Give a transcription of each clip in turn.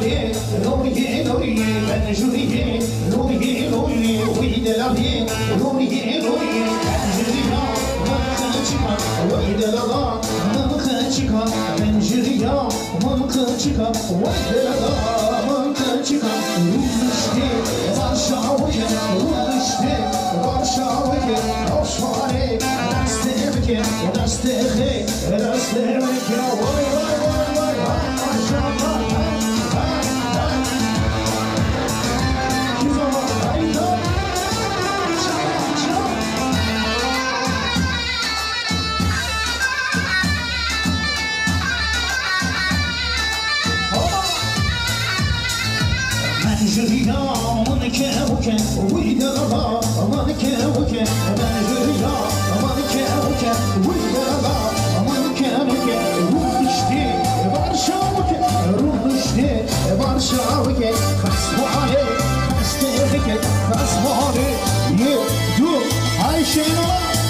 vie, l'oubli, l'oubli, ben joli, l'oubli, l'oubli, oui de la vie, l'oubli, l'oubli, ben joli, mon kachika, oui de la vie, mon kachika, ben joli, mon kachika, oui de la vie.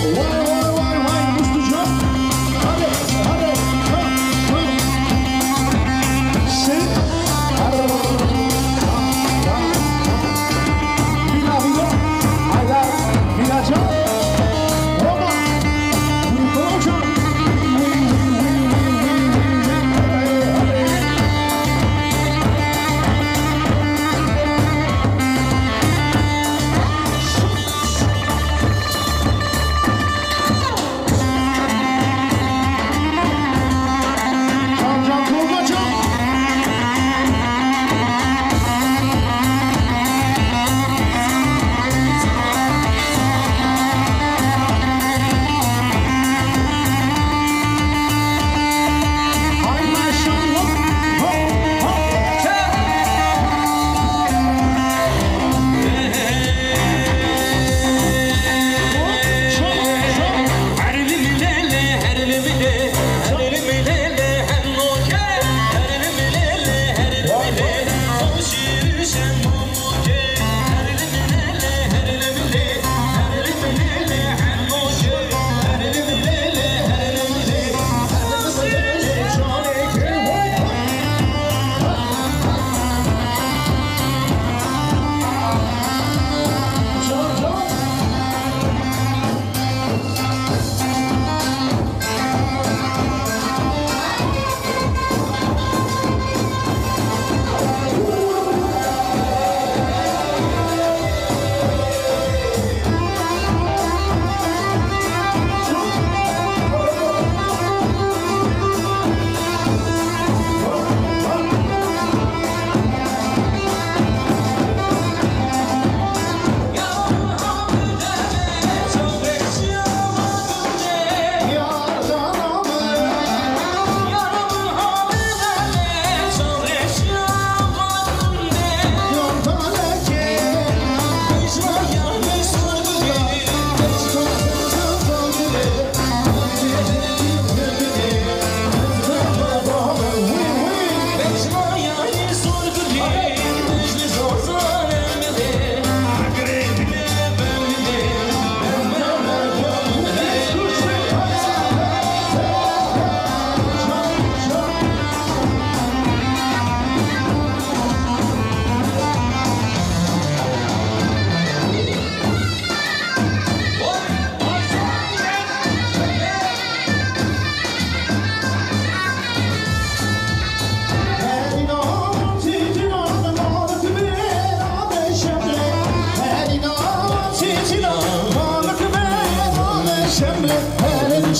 Whoa.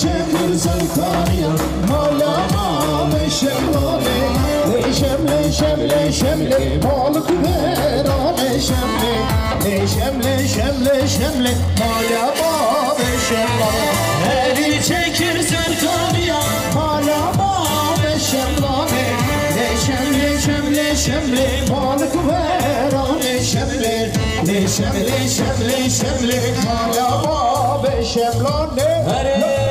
Her çekir sevdaniya Mevlana meşemle Leşem leşem leşemle Balık ver ateşemle Leşem leşem leşemle Mevlana meşemle Her çekir sevdaniya Mevlana meşemle Leşem leşem leşemle Balık ver ateşemle Leşem leşem leşemle Mevlana meşemle Oui,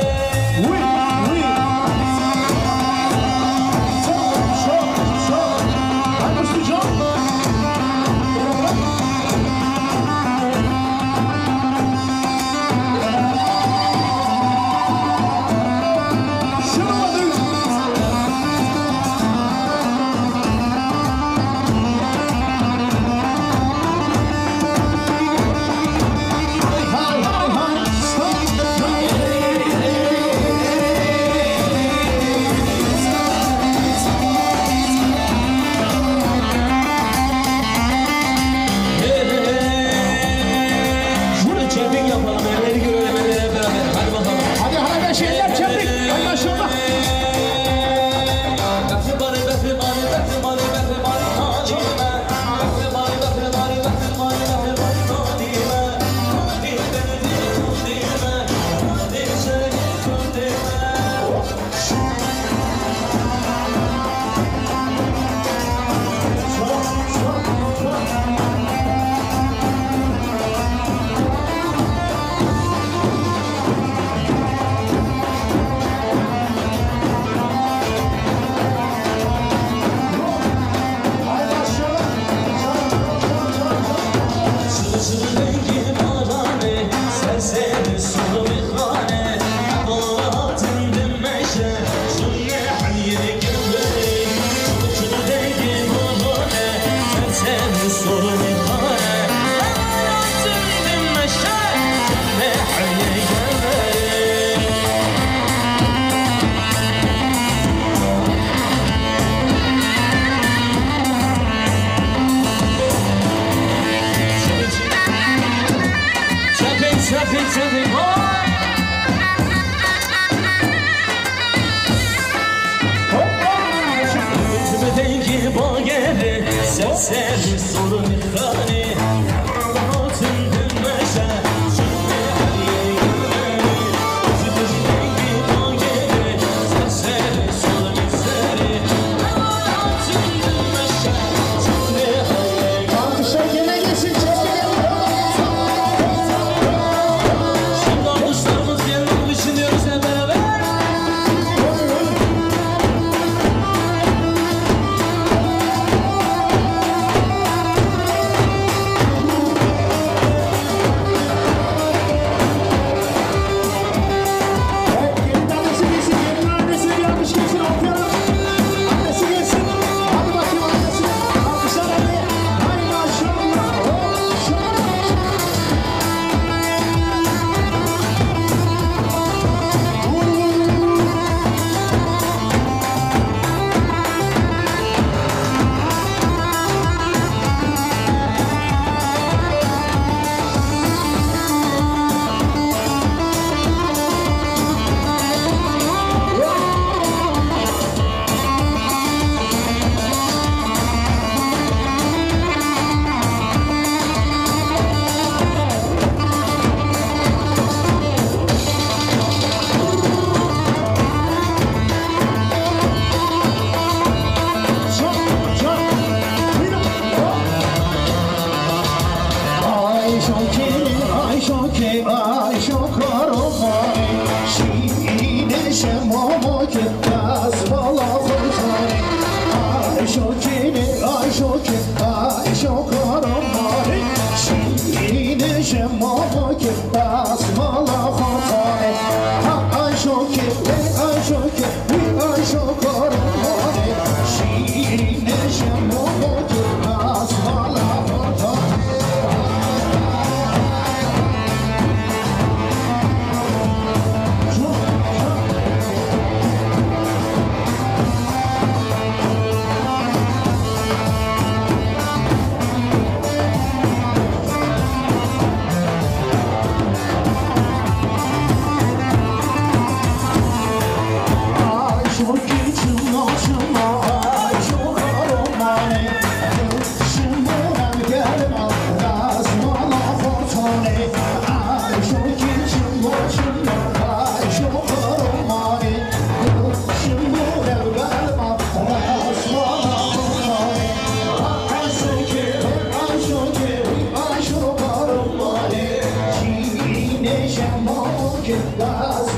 Deixa a mão que das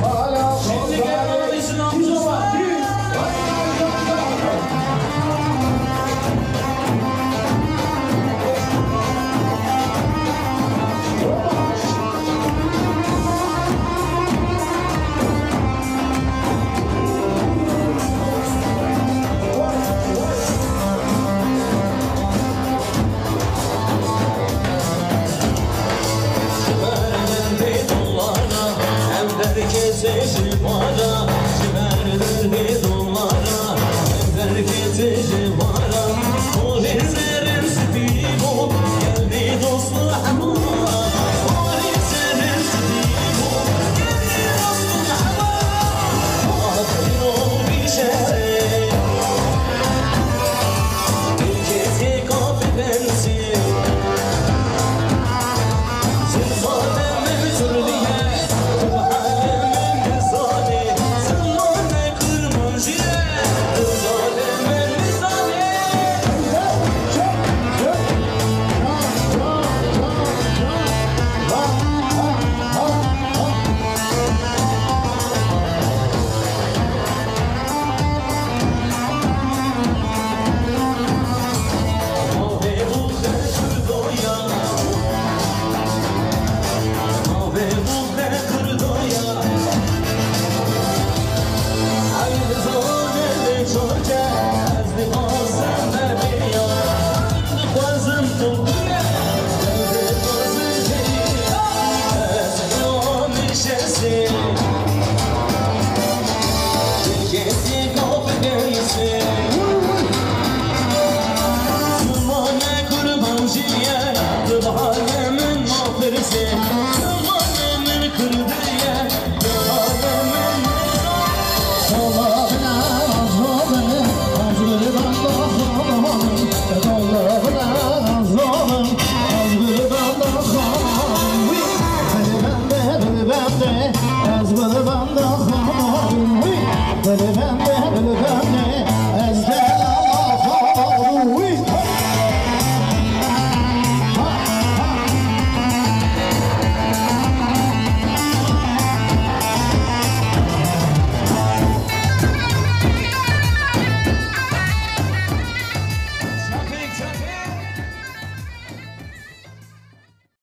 and the